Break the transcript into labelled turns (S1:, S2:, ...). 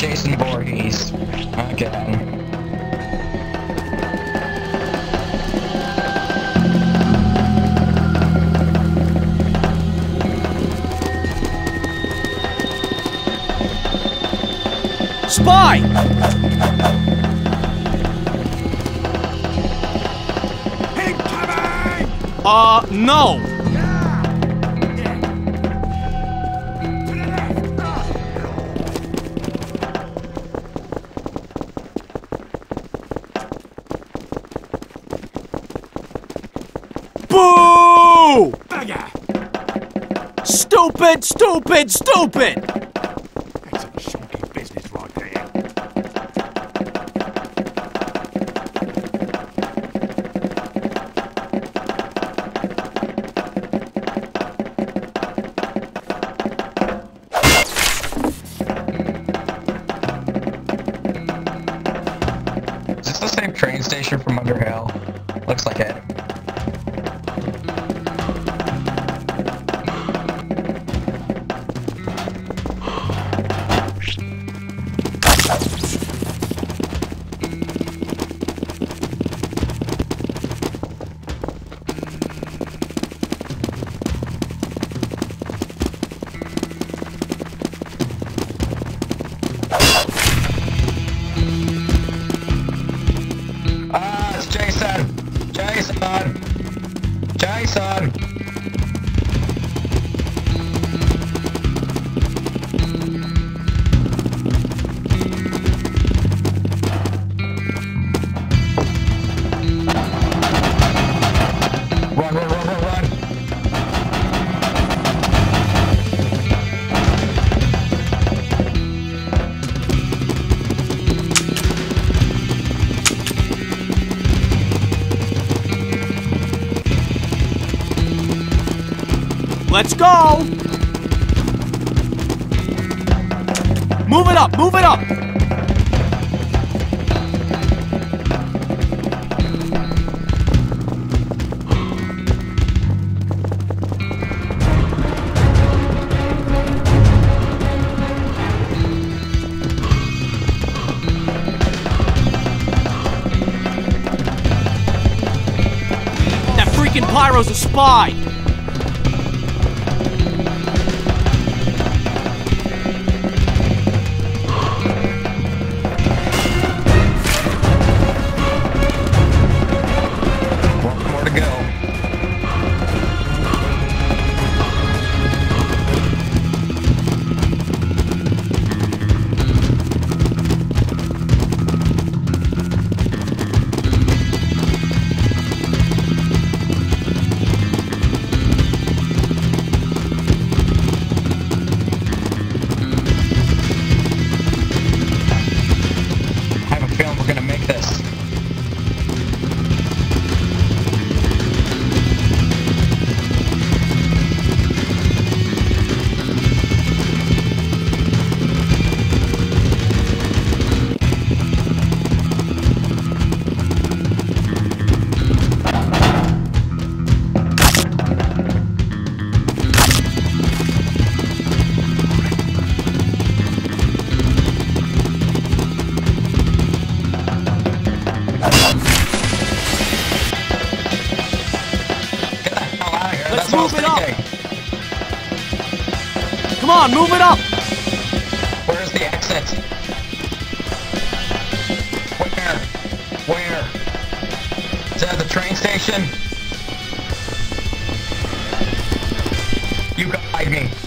S1: Jason
S2: Voorhees. Again. Spy!
S1: Uh, no! Boo!
S2: Bugger!
S1: Stupid, stupid, stupid!
S2: That's some shonky business right there.
S3: Is this the same train station from Underhill? Looks like it. Jason! Jason! Run,
S1: Let's go! Move it up, move it up! That freaking Pyro's a spy! move it up. Come on, move it up.
S3: Where's the exit? Where? Where? Is that the train station? You guide me.